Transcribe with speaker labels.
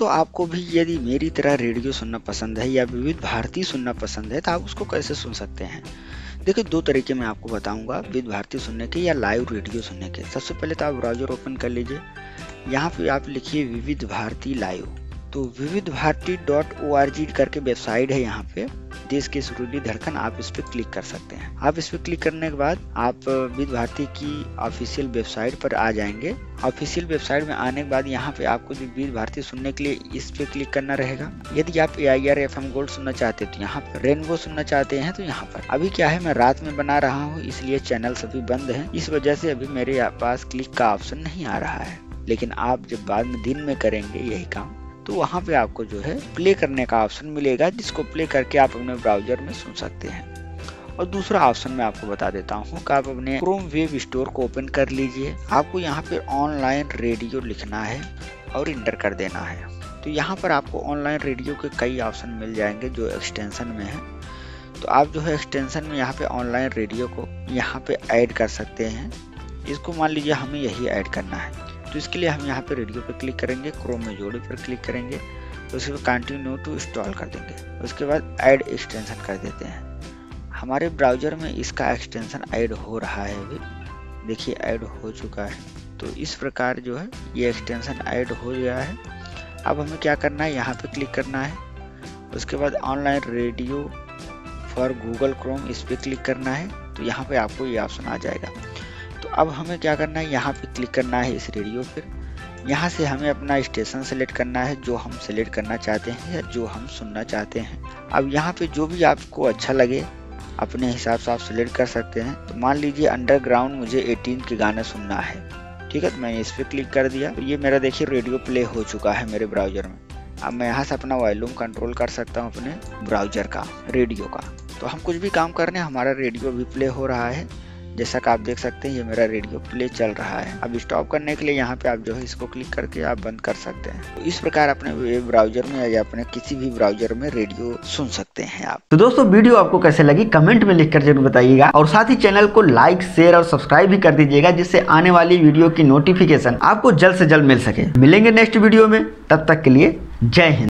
Speaker 1: दोस्तों आपको भी यदि मेरी तरह रेडियो सुनना पसंद है या विविध भारती सुनना पसंद है तो आप उसको कैसे सुन सकते हैं? देखिए, दो तरीके मैं आपको बताऊँगा विविध भारती सुनने के या लाइव रेडियो सुनने के। सबसे पहले तो आप ब्राउज़र ओपन कर लीजिए। यहाँ पे आप लिखिए विविध भारती लाइव। तो Vividh Bharati dot O R G करके वेबसाइट है यहाँ पे। देश की सुरीली धड़कन आप इस पर क्लिक कर सकते हैं। आप इस पर क्लिक करने के बाद आप विविध भारती की ऑफिशियल वेबसाइट पर आ जाएँगे। ऑफिशियल वेबसाइट में आने के बाद यहाँ पे आपको जो विविध भारती सुनने के लिए इस पे क्लिक करना रहेगा। यदि आप A I R F M gold सुनना चाहते हैं तो यहाँ पर रेनबो सुनना चाहते हैं तो यहाँ पर। अभी क्या है, मैं रात में बना रहा हूँ, इसलिए चैनल सभी बंद है। इस वजह से अभी मेरे पास क्लिक का ऑप्शन नहीं आ रहा है। लेकिन आप जब बाद में दिन में करेंगे यही काम तो वहाँ पे आपको जो है प्ले करने का ऑप्शन मिलेगा, जिसको प्ले करके आप अपने ब्राउज़र में सुन सकते हैं। और दूसरा ऑप्शन मैं आपको बता देता हूँ कि आप अपने क्रोम वेब स्टोर को ओपन कर लीजिए। आपको यहाँ पे ऑनलाइन रेडियो लिखना है और इंटर कर देना है। तो यहाँ पर आपको ऑनलाइन रेडियो के कई ऑप्शन मिल जाएँगे जो एक्सटेंशन में है। तो आप जो है एक्सटेंशन में यहाँ पे ऑनलाइन रेडियो को यहाँ पे ऐड कर सकते हैं। इसको मान लीजिए हमें यही ऐड करना है। तो इसके लिए हम यहाँ पे रेडियो पे क्लिक करेंगे क्रोम में जोड़े पर क्लिक करेंगे उसके बाद कंटिन्यू टू इंस्टॉल कर देंगे। उसके बाद ऐड एक्सटेंशन कर देते हैं। हमारे ब्राउज़र में इसका एक्सटेंशन ऐड हो रहा है अभी। देखिए ऐड हो चुका है। तो इस प्रकार जो है, ये एक्सटेंशन ऐड हो गया है। अब हमें क्या करना है? यहाँ पे क्लिक करना है। उसके बाद online radio for Google Chrome इस पर क्लिक करना है। तो यहाँ पे आपको ये ऑप्शन आ जाएगा। अब हमें क्या करना है? यहाँ पे क्लिक करना है इस रेडियो पर यहाँ से हमें अपना स्टेशन सेलेक्ट करना है, जो हम सेलेक्ट करना चाहते हैं या जो हम सुनना चाहते हैं। अब यहाँ पे जो भी आपको अच्छा लगे, अपने हिसाब से आप सेलेक्ट कर सकते हैं। तो मान लीजिए अंडरग्राउंड मुझे 18 के गाने सुनना है। ठीक है तो मैंने इस पर क्लिक कर दिया। तो ये मेरा देखिए रेडियो प्ले हो चुका है मेरे ब्राउज़र में। अब मैं यहाँ से अपना वॉल्यूम कंट्रोल कर सकता हूँ अपने ब्राउज़र का रेडियो का। तो हम कुछ भी काम कर रहे हैं, हमारा रेडियो भी प्ले हो रहा है। जैसा कि आप देख सकते हैं, ये मेरा रेडियो प्ले चल रहा है। अब स्टॉप करने के लिए यहाँ पे आप जो है इसको क्लिक करके आप बंद कर सकते हैं। तो इस प्रकार अपने वेब ब्राउज़र में या अपने किसी भी ब्राउज़र में रेडियो सुन सकते हैं आप।
Speaker 2: तो दोस्तों, वीडियो आपको कैसे लगी कमेंट में लिखकर ज़रूर बताइएगा। और साथ ही चैनल को लाइक शेयर और सब्सक्राइब भी कर दीजिएगा, जिससे आने वाली वीडियो की नोटिफिकेशन आपको जल्द से जल्द मिल सके। मिलेंगे नेक्स्ट वीडियो में, तब तक के लिए जय हिंद।